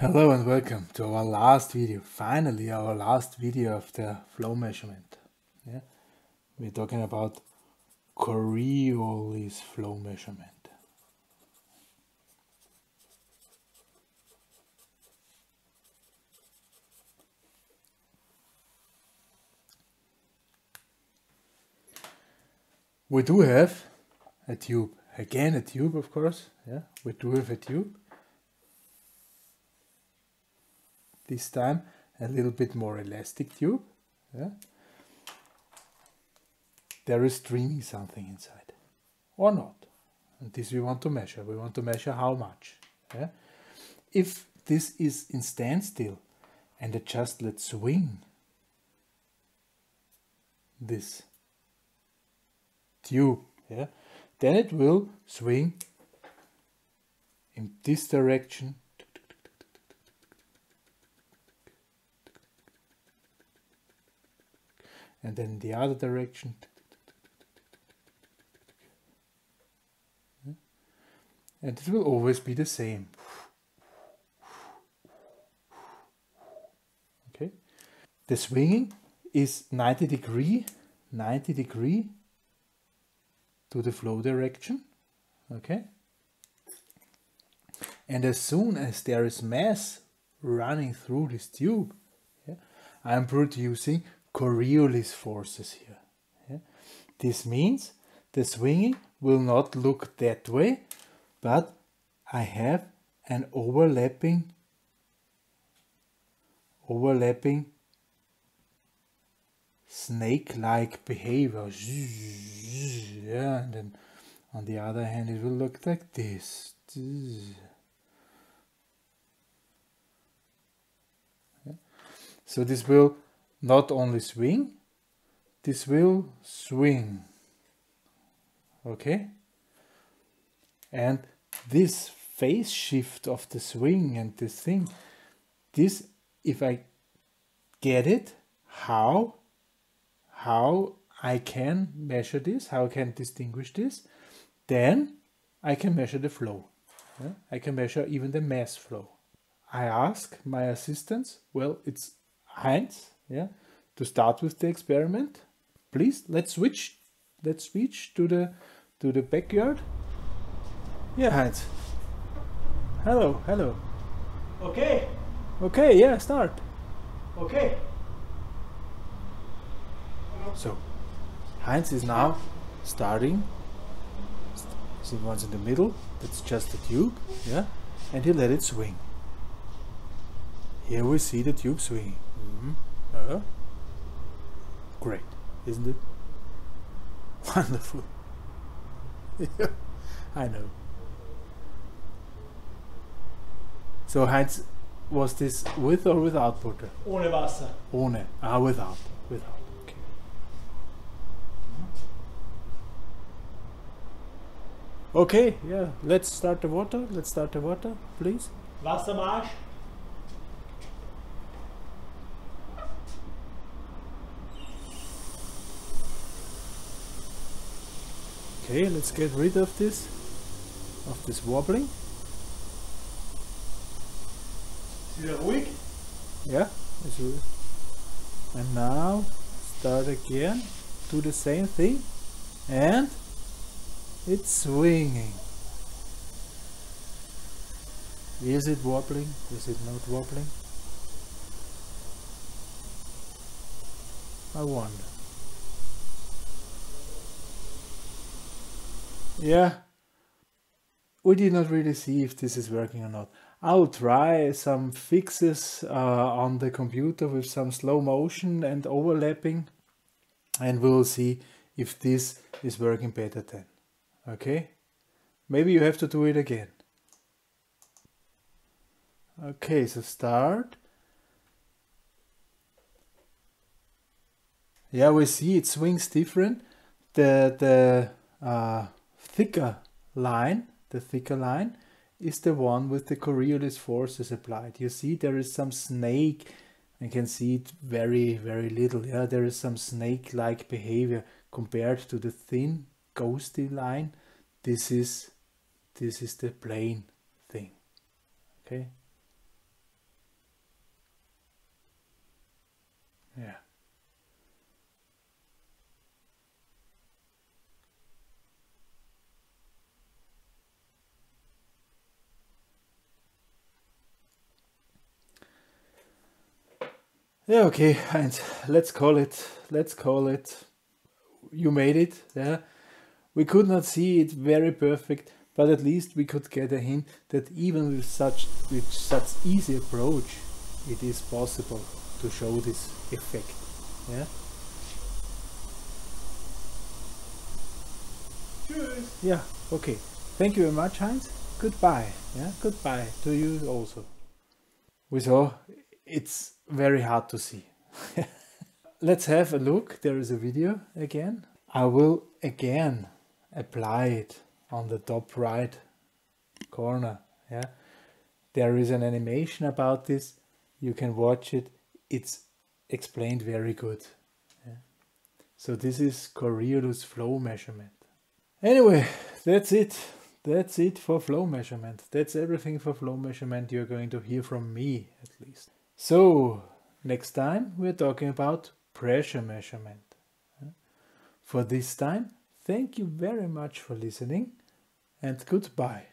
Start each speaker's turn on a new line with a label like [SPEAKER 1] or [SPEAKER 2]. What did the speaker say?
[SPEAKER 1] Hello and welcome to our last video, finally our last video of the flow measurement. Yeah? We're talking about Coriolis flow measurement. We do have a tube, again a tube of course, yeah, we do have a tube this time a little bit more elastic tube. Yeah. There is streaming something inside or not. And this we want to measure. We want to measure how much. Yeah. If this is in standstill and I just let swing this tube, yeah, then it will swing in this direction and then the other direction. And it will always be the same. Okay. The swinging is 90 degree, 90 degree to the flow direction. Okay. And as soon as there is mass running through this tube, yeah, I'm producing Coriolis forces here. Yeah? This means the swinging will not look that way, but I have an overlapping overlapping snake-like behavior. Yeah, and then on the other hand it will look like this. So this will not only swing, this will swing. Okay? And this phase shift of the swing and this thing, this, if I get it, how, how I can measure this, how I can distinguish this, then I can measure the flow. Yeah? I can measure even the mass flow. I ask my assistants, well, it's Heinz, yeah? To start with the experiment please let's switch let's switch to the to the backyard. Yeah. Heinz hello hello.
[SPEAKER 2] Okay.
[SPEAKER 1] Okay yeah start.
[SPEAKER 2] Okay.
[SPEAKER 1] So Heinz is now starting. See one's in the middle. That's just the tube yeah? And he let it swing. Here we see the tube swinging. Mm -hmm. Uh, great, isn't it? Wonderful. I know. So Heinz, was this with or without butter?
[SPEAKER 2] Ohne Wasser.
[SPEAKER 1] Ohne. Ah, without. Without. Okay. Okay, yeah. Let's start the water. Let's start the water, please.
[SPEAKER 2] Wassermarsch.
[SPEAKER 1] Okay, let's get rid of this, of this wobbling.
[SPEAKER 2] Is it ruhig?
[SPEAKER 1] Yeah, it's ruhig. And now start again, do the same thing, and it's swinging. Is it wobbling? Is it not wobbling? I wonder. Yeah. We did not really see if this is working or not. I'll try some fixes uh, on the computer with some slow motion and overlapping and we'll see if this is working better then. Okay? Maybe you have to do it again. Okay, so start. Yeah, we see it swings different. The the uh, thicker line, the thicker line, is the one with the Coriolis forces applied. You see there is some snake, I can see it very, very little. Yeah, there is some snake-like behavior compared to the thin, ghosty line. This is, this is the plain thing. Okay. Yeah, okay, and let's call it, let's call it, you made it, yeah. We could not see it very perfect, but at least we could get a hint that even with such, with such easy approach, it is possible to show this effect, yeah.
[SPEAKER 2] Cheers.
[SPEAKER 1] Yeah, okay. Thank you very much, Heinz. Goodbye. Yeah, goodbye to you also. We saw it's very hard to see. Let's have a look. There is a video again. I will again apply it on the top right corner. Yeah, there is an animation about this. You can watch it. It's explained very good. Yeah. So this is Coriolis flow measurement. Anyway, that's it. That's it for flow measurement. That's everything for flow measurement you're going to hear from me. So, next time we're talking about pressure measurement. For this time, thank you very much for listening and goodbye.